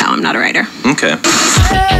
No, I'm not a writer. Okay.